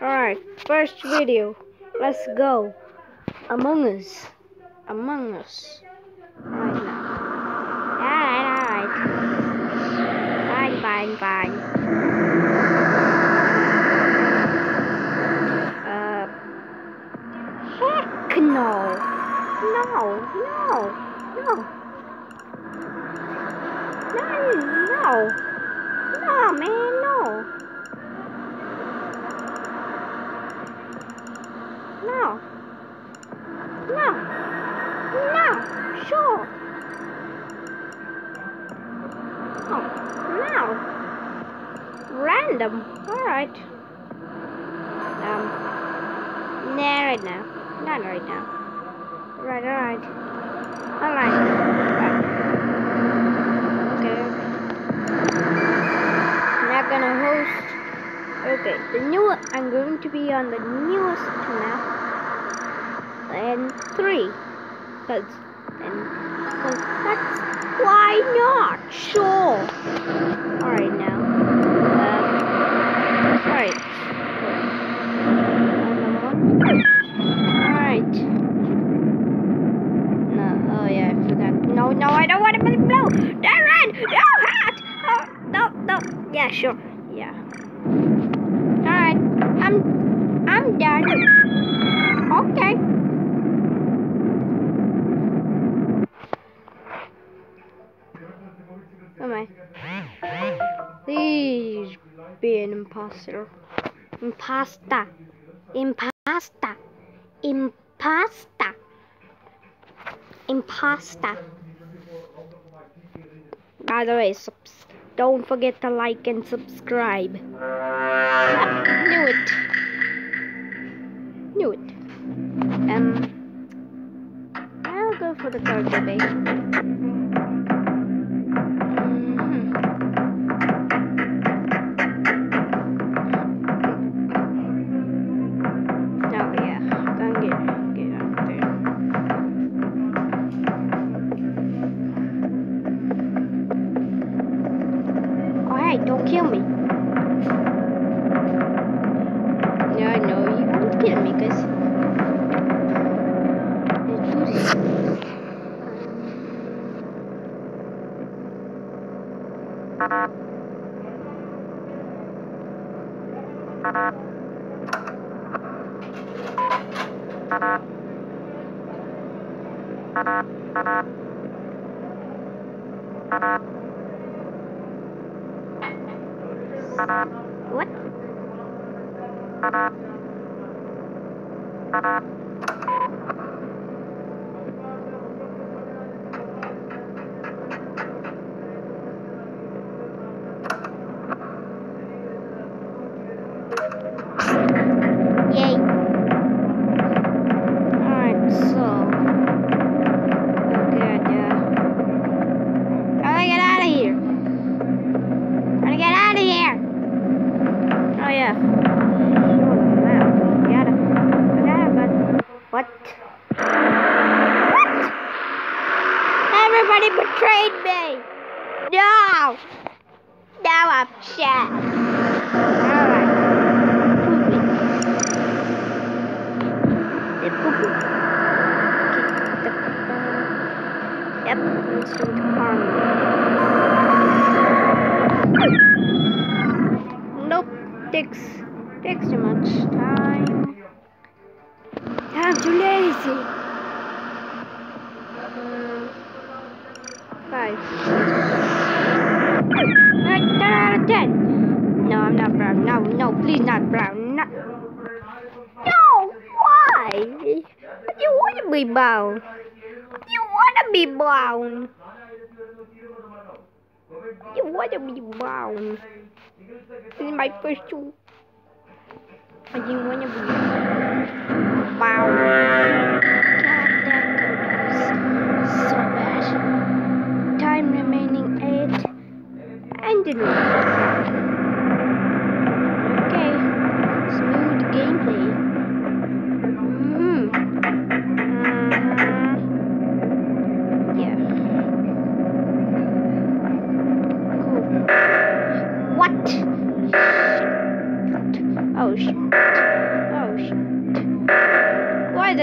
Alright, first video. Let's go. Among Us. Among Us. Right now. Alright, alright. Fine, fine, fine. Uh. Heck no. No, no, no. No, no. No, man, Alright. Um. Nah, right now. Not right now. Right, alright. Alright. Right. Okay, okay. Not gonna host. Okay, the new I'm going to be on the newest map and three. Cause and cause that's why not? Sure. Alright now. Um, alright. Alright. No, oh yeah, I forgot. No, no, I don't want to be blue. Red. No hat. Oh, no, no. Yeah, sure. Yeah. Alright. I'm, I'm done. Okay. Am I? Please be an imposter. Impasta. Impasta. Impasta. Impasta. By the way, don't forget to like and subscribe. Knew it. Knew it. Um, I'll go for the cargo bay. What? No. Now I'm sad. Alright. Okay. Yep, let's the farm. Nope, takes takes too much time. I'm too lazy. Five. Of ten. No, I'm not brown. No, no, please not brown. No. No, why? You want to be brown. You want to be brown. You want to be brown. This is my first two. I didn't want to be brown.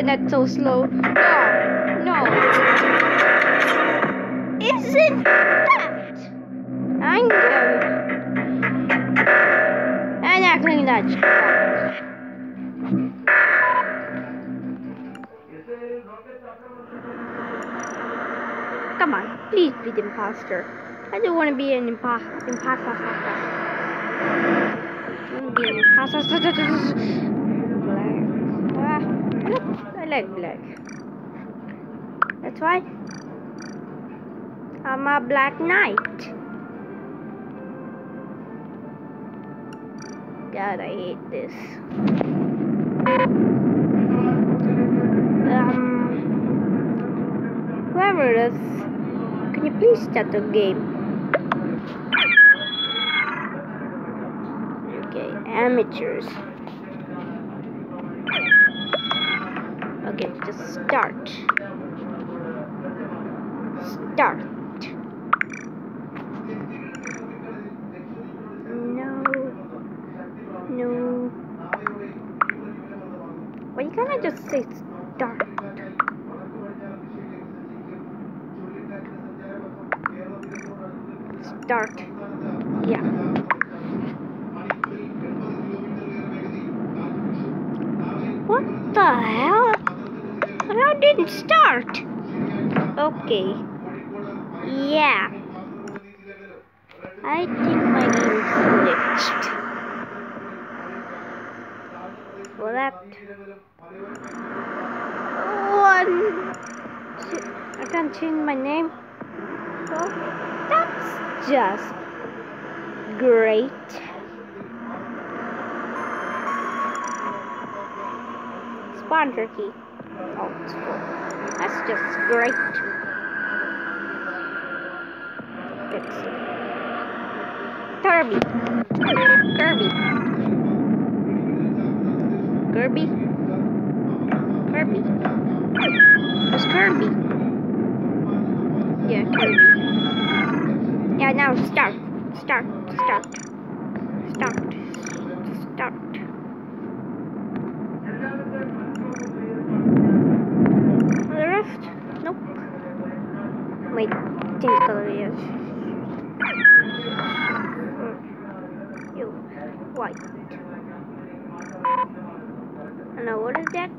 Why is the net so slow? No, no. Isn't that? Going. And actually that's. Come on, please be the imposter. I don't want to be an impo imposter. I want to be an imposter. I like black. That's why I'm a black knight. God, I hate this. Um, whoever it is, can you please start the game? Okay, amateurs. Start. Start. No. No. Why can't I just say start? Start. Yeah. What the hell? Didn't start? Okay. Yeah. I think my game is glitched. Well, that one. I can't change my name. Well, that's just great. Sponsor key. Oh, it's full. That's just great. See. Kirby. Kirby. Kirby. Kirby. Who's Kirby? Yeah, Kirby. Yeah, now. Start. Start. Start. Start. The rest? Nope. Wait, change color yes. You white. And now what is that?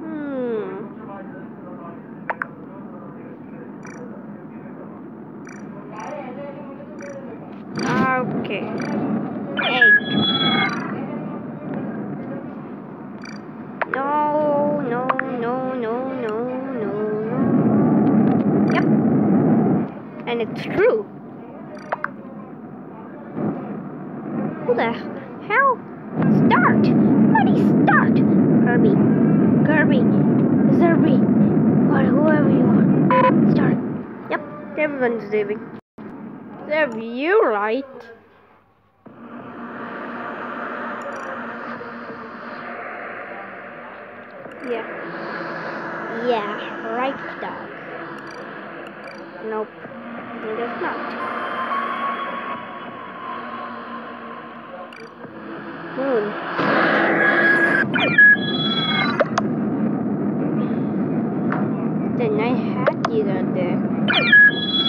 Hmm. Okay. Egg. No, no, no, no, no, no, no. Yep. And it's true. Who the hell? Start! Buddy, start! Kirby. Kirby. Zerby. Or whoever you are. Start. Yep, everyone's leaving. Except you, right? Yeah. Yeah, right dog. Nope. It is not. Moon. Then I had you down there.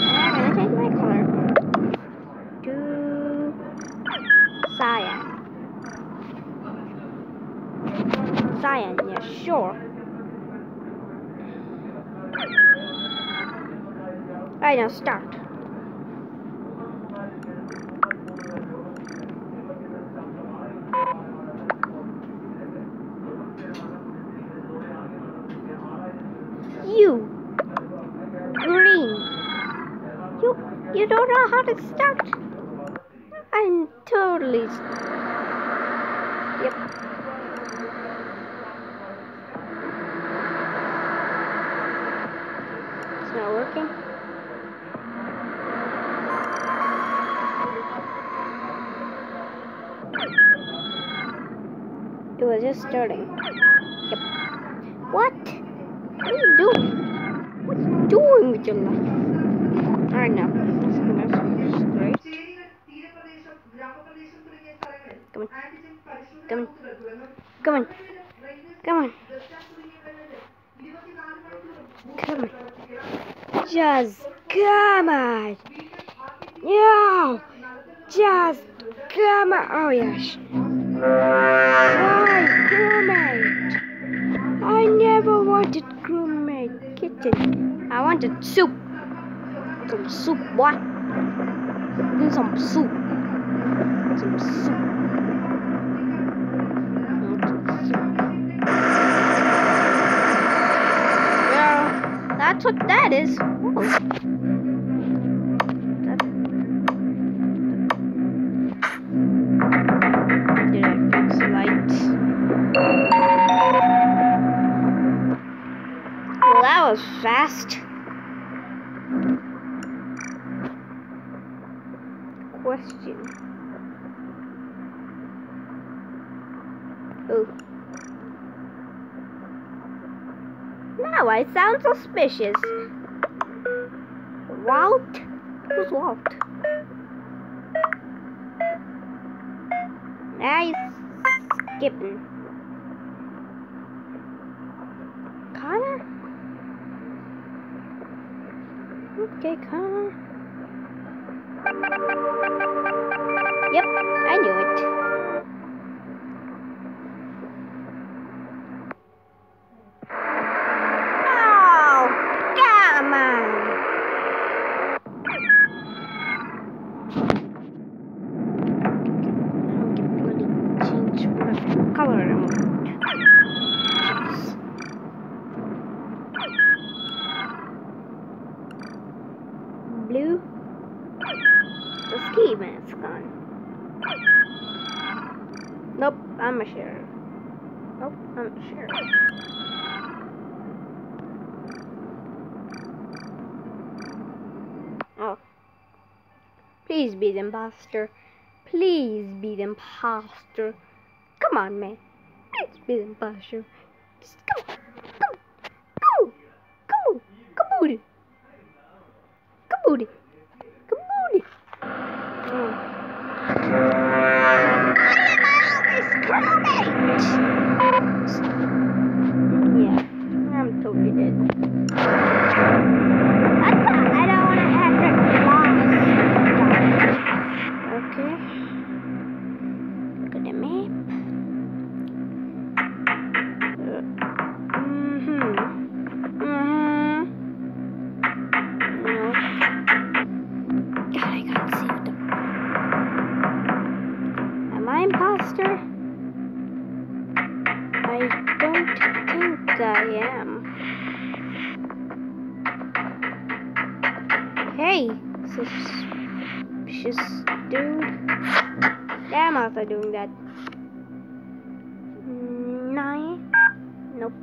I'm gonna change my color to cyan. Cyan, yeah, sure. Right now, start. You, green. You, you don't know how to start. I'm totally. s- Yep. It's not working. It was just starting. Yep. What? What are you doing? What are you doing with your life? Alright, now. That's great. Come on. Come on. Come on. Come on. Come on. Just come on. Yeah. Just come on. Oh, yes. Why crewmate? I never wanted crewmate kitchen. I wanted soup. Some soup, boy. Do some soup. Some soup. Well, that's what that is. Oh. Question. Oh. Now I sound suspicious. Walt? Who's Walt? Nice skipping. Connor? Okay, Connor. Yep, I knew it. Oh, come on. Change color. Blue. Ski mask on. Nope, I'm a sheriff. Nope, I'm a sheriff. Oh. Please be the imposter. Please be the imposter. Come on, man. Please be the imposter. Just go. Go. Go. Go. Kaboot. Kaboot. Kaboot. I'm dude. Yeah, I'm also doing that. Nine. Nope.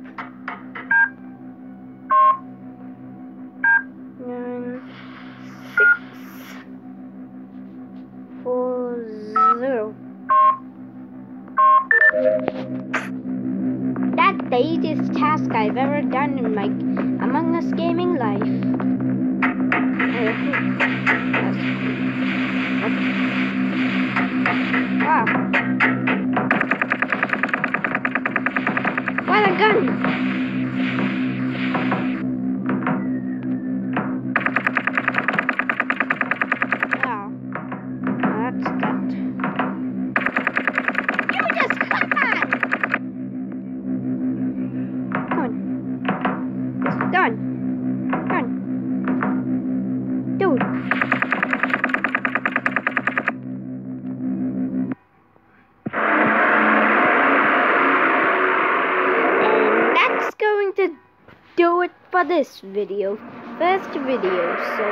Nine. Six. Four. Zero. That's the easiest task I've ever done in my Among Us gaming life. This video. First video, so...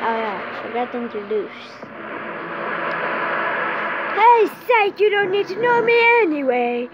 Oh yeah, forgot to introduce. Hey, Sage, you don't need to know me anyway.